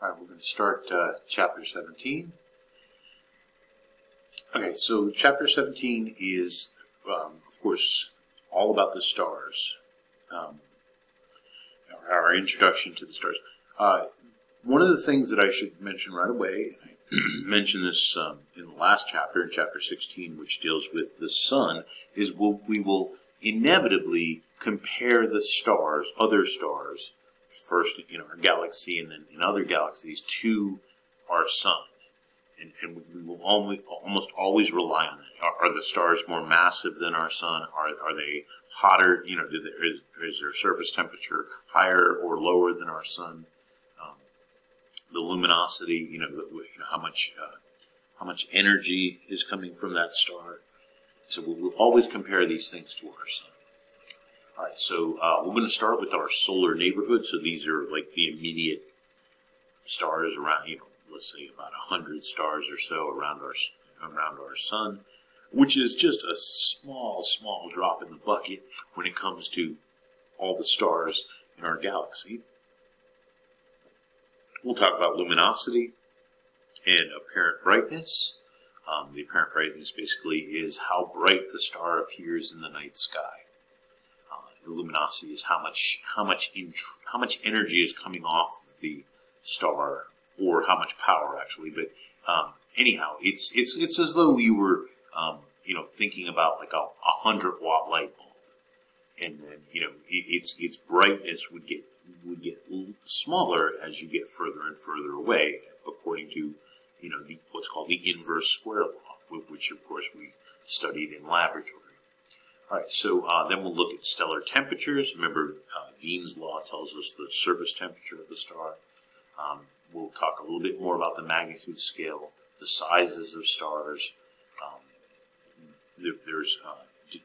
All right, we're going to start uh, chapter 17. Okay, so chapter 17 is, um, of course, all about the stars. Um, our introduction to the stars. Uh, one of the things that I should mention right away, I mentioned this um, in the last chapter, in chapter 16, which deals with the sun, is we'll, we will inevitably compare the stars, other stars, first in our galaxy and then in other galaxies, to our sun. And, and we will almost always rely on that. Are, are, the stars more massive than our sun? Are, are they hotter? You know, is, is their surface temperature higher or lower than our sun? Um, the luminosity, you know, you know how much uh, how much energy is coming from that star. So we'll, we'll always compare these things to our sun. All right, so uh, we're going to start with our solar neighborhood. So these are like the immediate stars around, you know, let's say about 100 stars or so around our, around our sun, which is just a small, small drop in the bucket when it comes to all the stars in our galaxy. We'll talk about luminosity and apparent brightness. Um, the apparent brightness basically is how bright the star appears in the night sky luminosity is how much how much how much energy is coming off of the star, or how much power actually. But um, anyhow, it's it's it's as though you were um, you know thinking about like a, a hundred watt light bulb, and then you know it, its its brightness would get would get smaller as you get further and further away, according to you know the, what's called the inverse square law, which of course we studied in laboratory. All right, so uh, then we'll look at stellar temperatures. Remember, uh, Wien's law tells us the surface temperature of the star. Um, we'll talk a little bit more about the magnitude scale, the sizes of stars. Um, there, there's uh,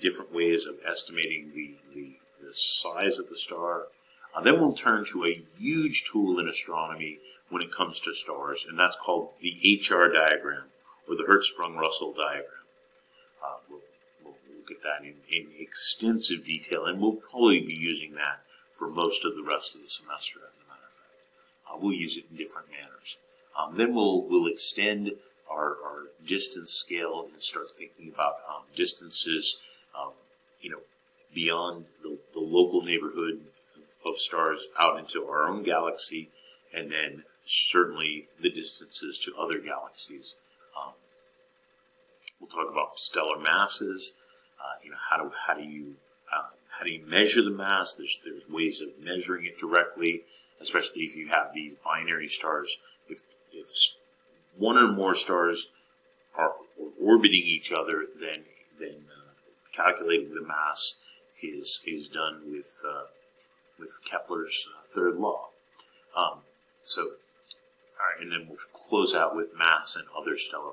different ways of estimating the, the, the size of the star. Uh, then we'll turn to a huge tool in astronomy when it comes to stars, and that's called the HR diagram, or the Hertzsprung-Russell diagram look at that in, in extensive detail, and we'll probably be using that for most of the rest of the semester, as a matter of fact. Uh, we'll use it in different manners. Um, then we'll, we'll extend our, our, distance scale and start thinking about um, distances, um, you know, beyond the, the local neighborhood of, of, stars out into our own galaxy, and then certainly the distances to other galaxies. Um, we'll talk about stellar masses, uh, you know, how do how do you uh, how do you measure the mass? There's there's ways of measuring it directly, especially if you have these binary stars. If if one or more stars are orbiting each other, then then uh, calculating the mass is is done with uh, with Kepler's uh, third law. Um, so, all right, and then we'll close out with mass and other stellar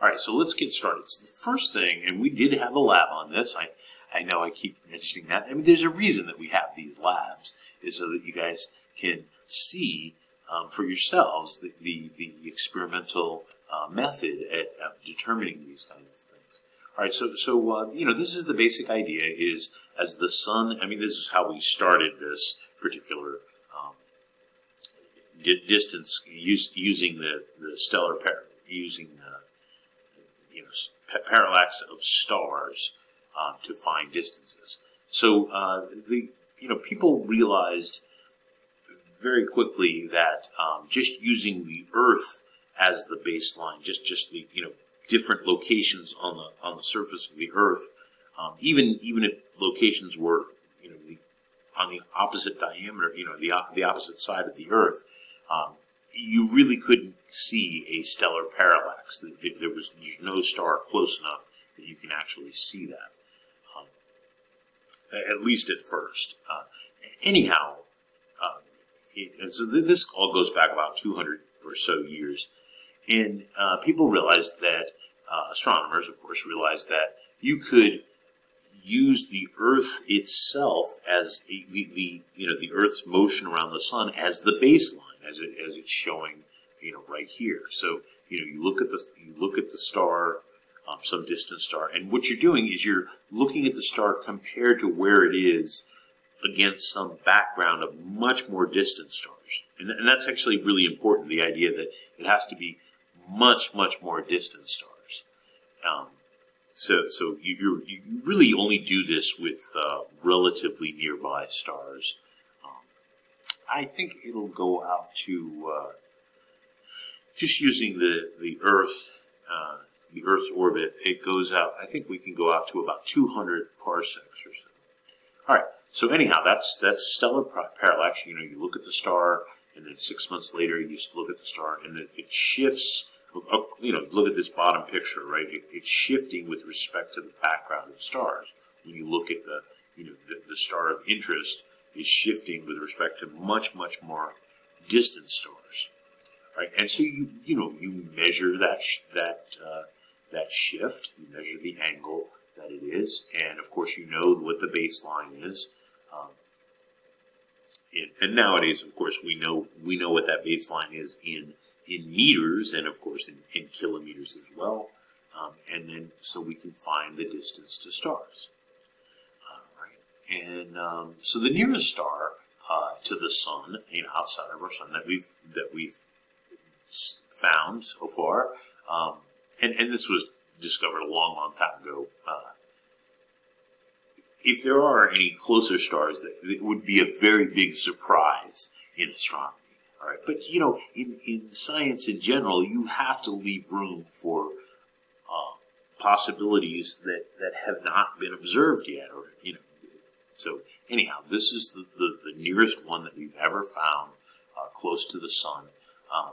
all right, so let's get started. So the first thing, and we did have a lab on this. I, I know I keep mentioning that. I mean, there's a reason that we have these labs, is so that you guys can see um, for yourselves the, the, the experimental uh, method at, at, determining these kinds of things. All right, so so uh, you know this is the basic idea: is as the sun. I mean, this is how we started this particular um, di distance use, using the the stellar pair using parallax of stars uh, to find distances. So uh, the you know people realized very quickly that um, just using the Earth as the baseline, just just the you know different locations on the on the surface of the Earth, um, even even if locations were you know the, on the opposite diameter, you know the the opposite side of the Earth, um, you really couldn't see a stellar parallax. There was no star close enough that you can actually see that, um, at least at first. Uh, anyhow, uh, it, and so this all goes back about 200 or so years. And uh, people realized that, uh, astronomers, of course, realized that you could use the Earth itself as the, the, you know the Earth's motion around the sun as the baseline as it as it's showing, you know, right here. So you know, you look at the you look at the star, um, some distant star, and what you're doing is you're looking at the star compared to where it is against some background of much more distant stars. And, and that's actually really important, the idea that it has to be much, much more distant stars. Um, so, so you, you really only do this with uh, relatively nearby stars. I think it'll go out to uh, just using the the Earth, uh, the Earth's orbit. It goes out. I think we can go out to about 200 parsecs or so. All right. So anyhow, that's that's stellar parallax. You know, you look at the star, and then six months later, you just look at the star, and if it shifts you know, look at this bottom picture, right? It, it's shifting with respect to the background of stars. When you look at the, you know, the, the star of interest is shifting with respect to much, much more distant stars, right? And so you, you know, you measure that that uh, that shift. You measure the angle that it is, and of course, you know what the baseline is. Um, and, and nowadays, of course, we know we know what that baseline is in in meters and of course in, in kilometers as well. Um, and then so we can find the distance to stars. And um, so the nearest star uh, to the sun, you know, outside of our sun that we've that we've found so far, um, and and this was discovered a long, long time ago. Uh, if there are any closer stars, that it would be a very big surprise in astronomy. All right, but you know, in, in science in general, you have to leave room for uh, possibilities that, that have not been observed yet, or you know. So anyhow, this is the, the, the nearest one that we've ever found uh, close to the sun, um,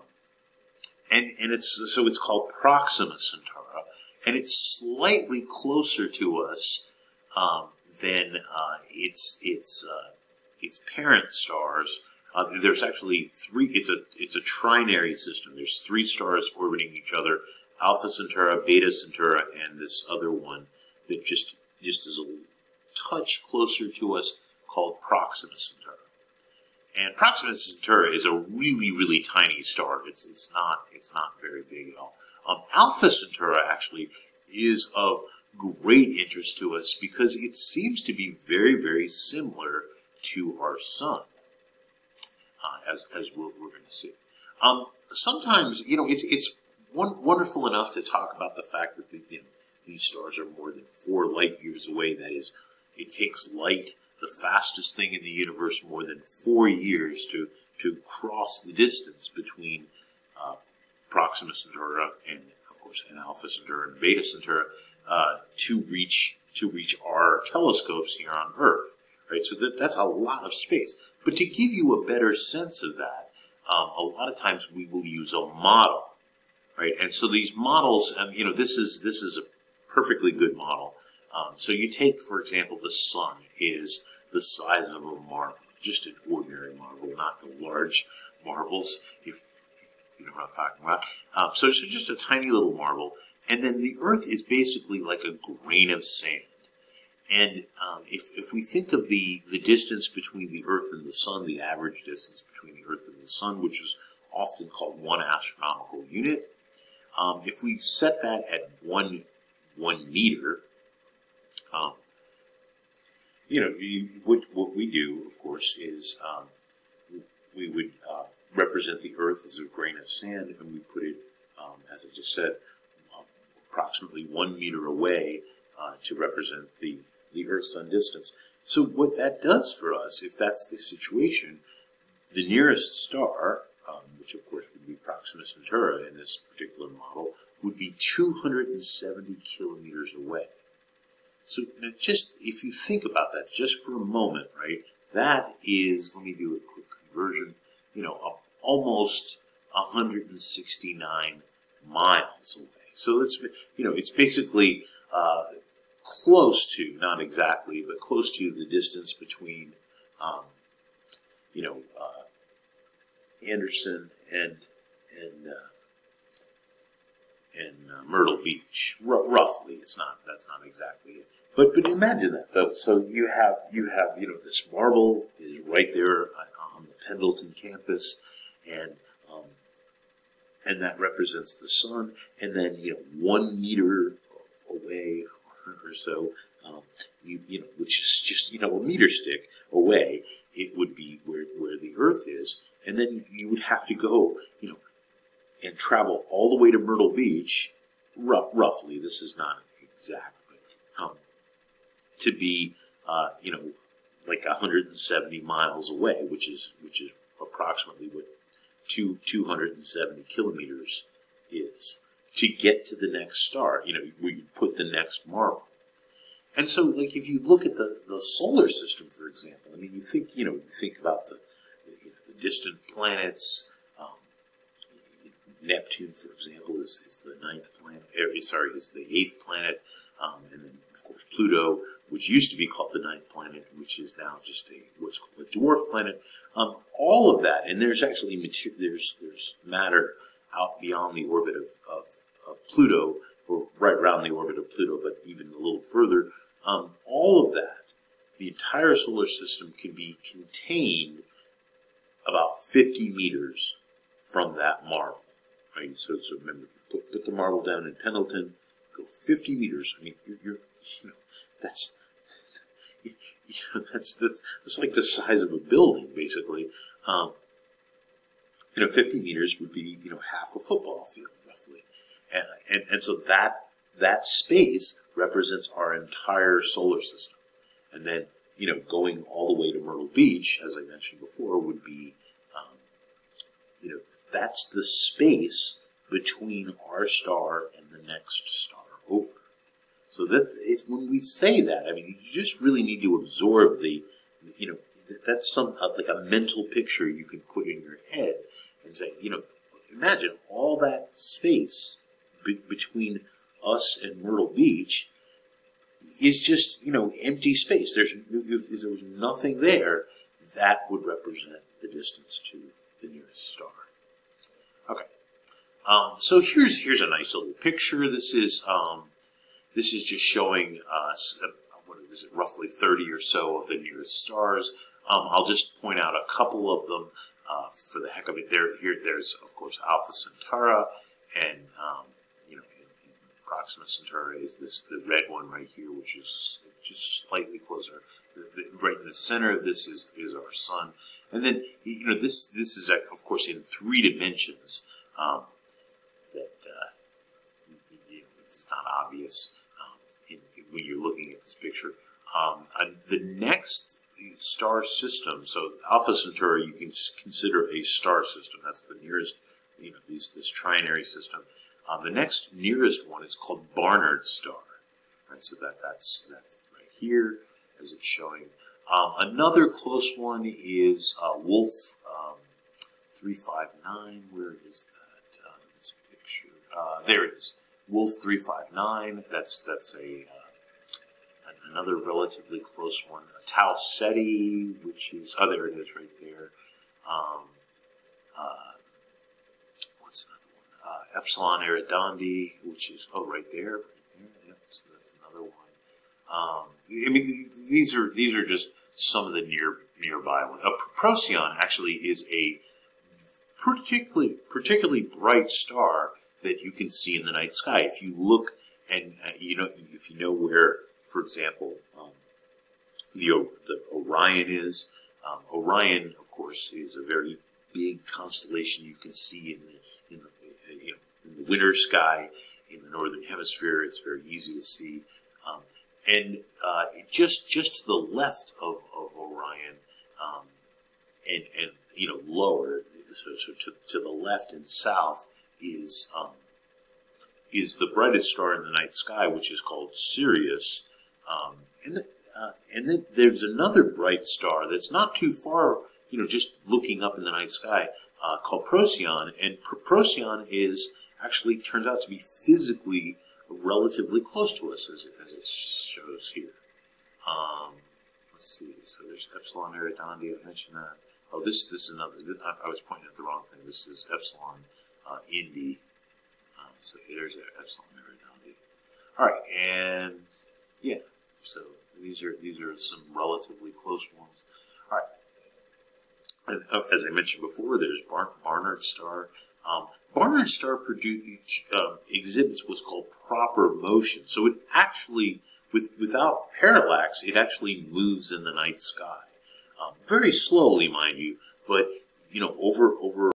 and and it's so it's called Proxima Centauri, and it's slightly closer to us um, than uh, its its uh, its parent stars uh, there's actually three. It's a it's a trinary system. There's three stars orbiting each other: Alpha Centauri, Beta Centauri, and this other one that just just is a touch closer to us called Proxima Centauri. And Proxima Centauri is a really really tiny star. It's it's not it's not very big at all. Um, Alpha Centauri actually is of great interest to us because it seems to be very very similar to our sun uh, as, as we're, we're going to see. Um, sometimes, you know, it's, it's one, wonderful enough to talk about the fact that the, you know, these stars are more than four light years away. That is, it takes light, the fastest thing in the universe, more than four years to, to cross the distance between uh, Proxima Centauri and, of course, and Alpha Centauri and Beta Centauri uh, to reach to reach our telescopes here on Earth. Right, so that, that's a lot of space. But to give you a better sense of that, um, a lot of times we will use a model, right? And so these models, um, you know, this is this is a perfectly good model. Um, so you take, for example, the sun is the size of a marble, just an ordinary marble, not the large marbles. If you know what I'm talking about. Um, so, so just a tiny little marble, and then the Earth is basically like a grain of sand. And um, if, if we think of the, the distance between the Earth and the Sun, the average distance between the Earth and the Sun, which is often called one astronomical unit, um, if we set that at one one meter, um, you know, you, what, what we do, of course, is um, we would uh, represent the Earth as a grain of sand, and we put it, um, as I just said, um, approximately one meter away uh, to represent the the Earth-Sun distance. So what that does for us, if that's the situation, the nearest star, um, which of course would be Proxima Centauri in this particular model, would be 270 kilometers away. So just if you think about that just for a moment, right, that is, let me do a quick conversion, you know, almost 169 miles away. So it's, you know, it's basically uh, close to, not exactly, but close to the distance between, um, you know, uh, Anderson and and uh, and uh, Myrtle Beach, R- roughly. It's not. That's not exactly it. But but imagine that though. So you have you have you know this marble is right there on the Pendleton campus, and um, and that represents the sun. And then you know one meter away or so, um, you, you know, which is just, you know, a meter stick away, it would be where, where the Earth is. and then you would have to go, you know, and travel all the way to Myrtle Beach, roughly. This is not exact, to be, uh, you know, like 170 miles away, which is which is approximately what two 270 kilometers is to get to the next star. You know, where you put the next marble. And so, like, if you look at the, the solar system, for example, I mean, you think, you know, you think about the, you know, the distant planets. Um, Neptune, for example, is, is the ninth planet. Er, sorry, is the eighth planet. Um, and then, of course, Pluto, which used to be called the ninth planet, which is now just a what's called a dwarf planet. Um, all of that, and there's actually mater- there's there's matter out beyond the orbit of, of, of Pluto, or right around the orbit of Pluto, but even a little further. Um, all of that, the entire solar system can be contained about 50 meters from that marble. Right? So, so remember, put, put the marble down in Pendleton, go 50 meters. I mean, you're, you're you know, that's, you know, that's, that's, that's like the size of a building, basically. Um, you know, 50 meters would be, you know, half a football field, roughly. And, and, and so that, that space represents our entire solar system. And then, you know, going all the way to Myrtle Beach, as I mentioned before, would be, um, you know, that's the space between our star and the next star over. So that it's when we say that, I mean, you just really need to absorb the, you know, that's some uh, like a mental picture you can put in your head and say, you know, imagine all that space be- between us and Myrtle Beach is just you know empty space. There's if, if there was nothing there, that would represent the distance to the nearest star. Um, so here's here's a nice little picture. This is um, this is just showing us uh, what is it, roughly 30 or so of the nearest stars. Um, I'll just point out a couple of them uh, for the heck of it. There, here, there's of course Alpha Centauri, and um, you know, in, in Proxima Centauri is this the red one right here, which is just slightly closer. The, the, right in the center of this is is our sun, and then you know this this is of course in three dimensions. Um, that uh, you know, it's not obvious um, in, in, when you're looking at this picture. Um, the next star system. So Alpha Centauri, you can consider a star system. That's the nearest, you know, these, this trinary system. Um, the next nearest one is called Barnard star. Right, so that that's that's right here, as it's showing. Um, another close one is uh, Wolf um, 359. Where is that? Uh, this picture. Uh, there it is. Wolf 359. That's that's a uh, another relatively close one, Tau Ceti, which is, oh, there it is right there. Um, uh, what's another one? Uh, Epsilon Eridani, which is, oh, right there, right there. Yep, so that's another one. Um, I mean, these are these are just some of the near nearby ones. Uh, Procyon actually is a particularly particularly bright star that you can see in the night sky. If you look and uh, you know if you know where for example, um, the, the Orion is. Um, Orion, of course, is a very big constellation you can see in the in the, you know, in the winter sky in the northern hemisphere. It's very easy to see, um, and uh, just just to the left of, of Orion, um, and and you know lower, so, so to, to the left and south is um, is the brightest star in the night sky, which is called Sirius. Um, and, uh, and then there's another bright star that's not too far, you know, just looking up in the night sky, uh, called Procyon. And Pr- Procyon is actually turns out to be physically relatively close to us, as, as it shows here. Um, let's see. So there's Epsilon Eridani. I mentioned that. Oh, this this is another. I, I was pointing at the wrong thing. This is Epsilon uh, Indi. Um, so there's Epsilon Eridani. All right, and yeah, so these are these are some relatively close ones. All right. And, uh, as I mentioned before, there's Bar- Barnard star. Um, Barnard star produce, uh, exhibits what's called proper motion. So it actually, with without parallax, it actually moves in the night sky, um, very slowly, mind you. But you know, over over